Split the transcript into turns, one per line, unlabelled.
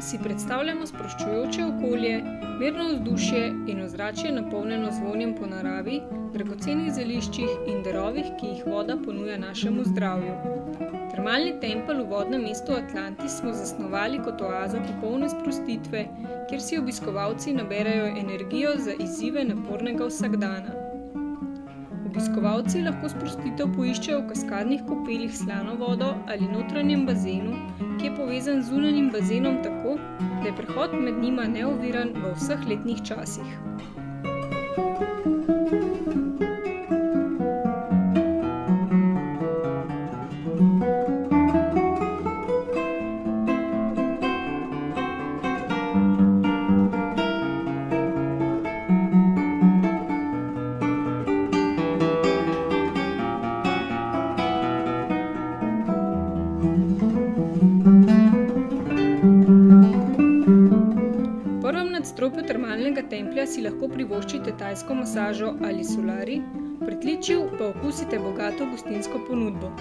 si predstavljamo sproščujoče okolje, mirno vzdušje in ozračje, napolnjeno z vonjem po naravi, dragocenih zeliščih in darovih, ki jih voda ponuja našemu zdravju. Termalni tempelj v vodnem mestu Atlantis smo zasnovali kot oazo popolne sprostitve, kjer si obiskovalci naberajo energijo za izzive napornega vsakdana. Obiskovalci lahko sprostitev poiščejo v kaskadnih kopelih s slano vodo ali notranjem bazenu, ki je povezan z zunanjim bazenom tako, da je prehod med njima neoviran v vseh letnih časih. Prvem nadstropju termalnega templja si lahko privoščite tajsko masažo ali solari, v pritličju pa okusite bogato gostinsko ponudbo.